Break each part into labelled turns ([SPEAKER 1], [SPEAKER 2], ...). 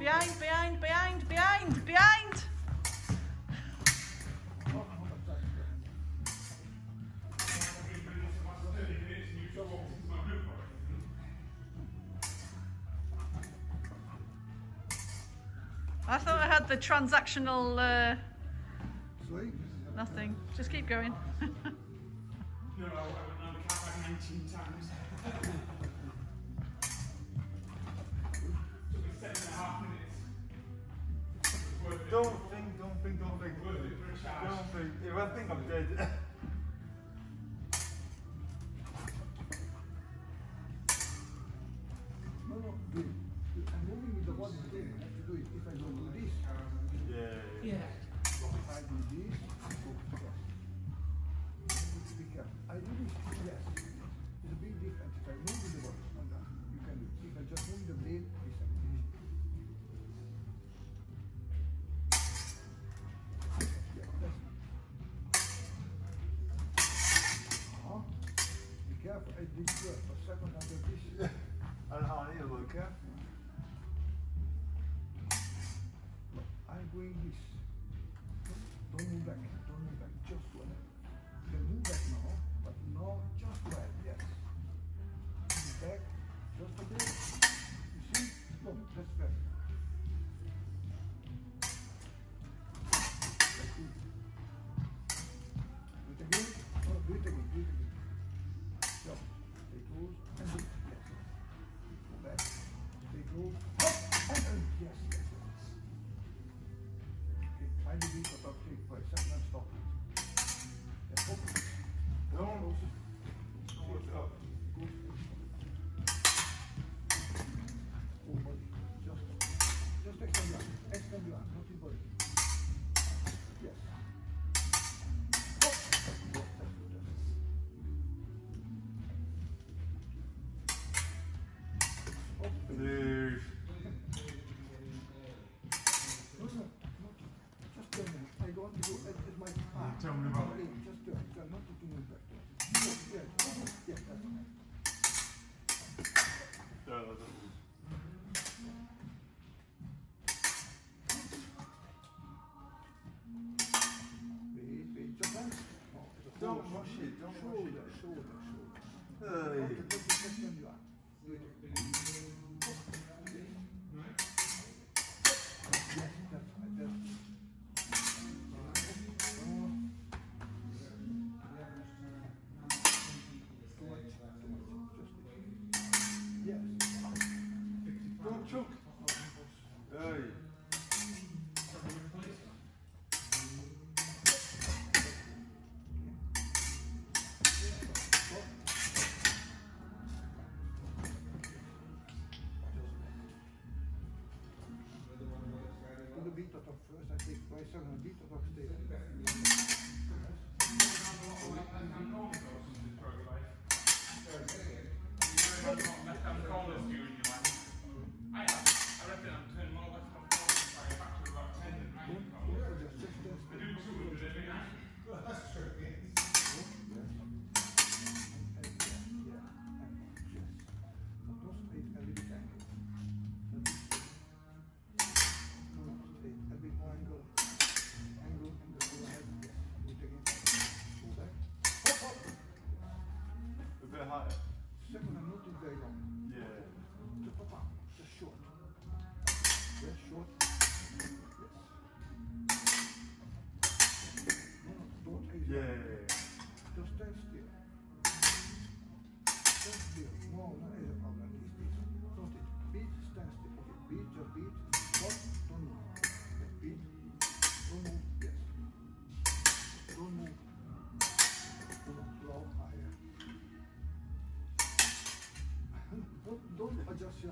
[SPEAKER 1] Behind, behind, behind, behind, behind. I thought I had the transactional uh, nothing. Just keep going.
[SPEAKER 2] no, I went the cat 19 times. Took me seven and a half minutes.
[SPEAKER 3] Don't think, don't think, don't think. Don't think. If I think I'm dead. но тут не убрать. Там вообще, там вообще. Шоуда, шоуда, шоуда. I'm calling this
[SPEAKER 4] dude,
[SPEAKER 2] you know. I have.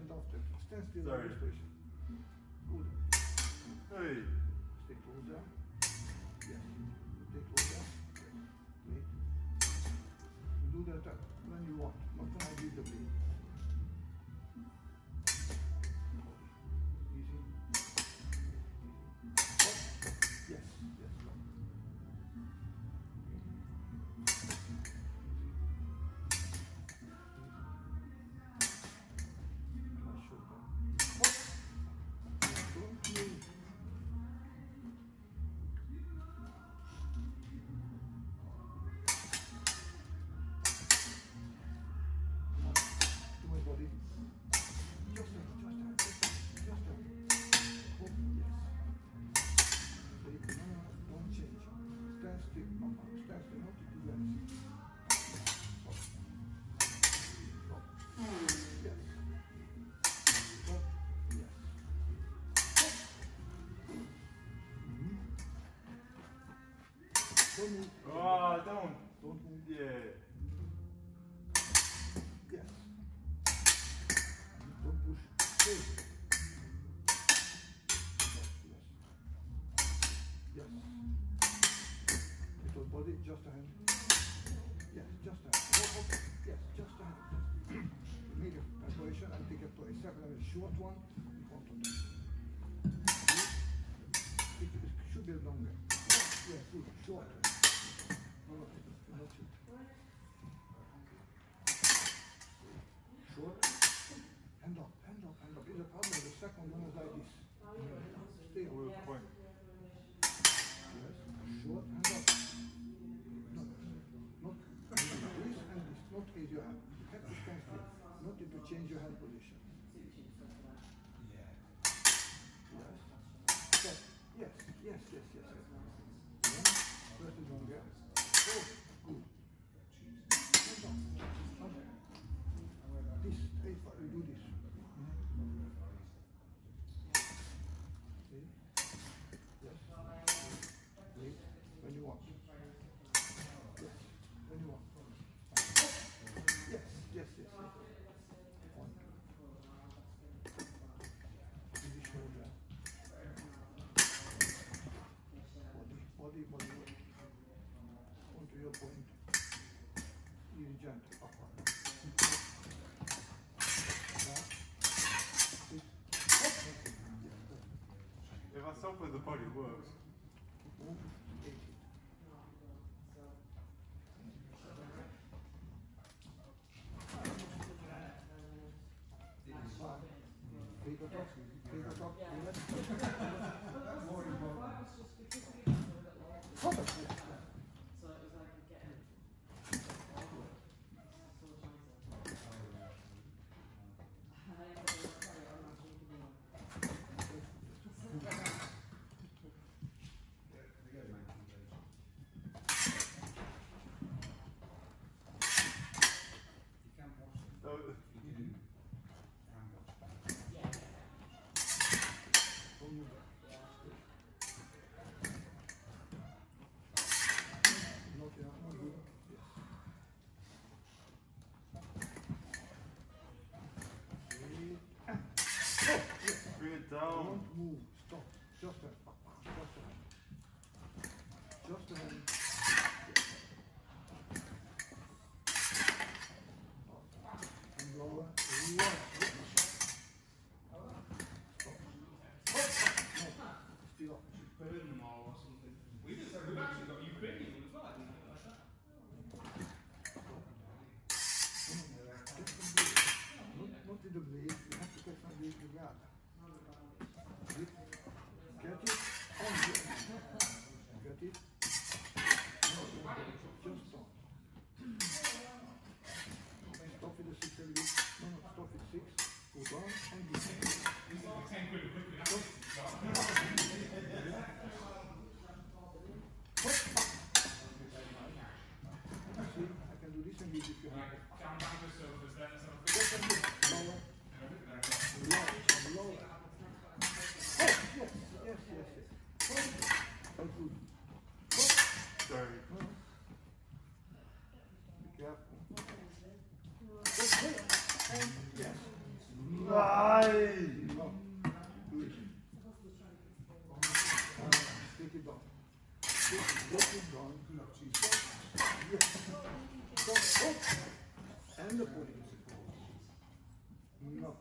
[SPEAKER 3] hand off. Stand still
[SPEAKER 4] Sorry.
[SPEAKER 3] in this position.
[SPEAKER 4] Hey.
[SPEAKER 3] Stay close. Yes. Stay close. Yes. You do the when you want, not when I give the blade. Ah.
[SPEAKER 4] Oh, don't.
[SPEAKER 3] Don't move.
[SPEAKER 4] Yeah.
[SPEAKER 3] Yes. Don't push. Hey. Yes. yes. Little body, just a hand. Yes, just a hand. Yes, just a hand. Medium a preparation and take a second and a short one. It should be longer. Yes, shorter. hand a problem. The second one is like this. Stay
[SPEAKER 4] away from somewhere the party works.
[SPEAKER 2] Talk,
[SPEAKER 3] talk, More important. Okay? Thank you. and
[SPEAKER 2] the.
[SPEAKER 3] No.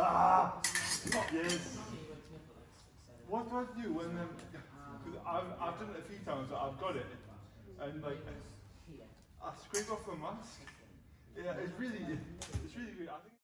[SPEAKER 4] Ah, yes. What do I do when um, cause I've, I've done it a few times, I've got it, and like, I scrape off the mask.
[SPEAKER 5] Yeah, it's really, it's really good. I think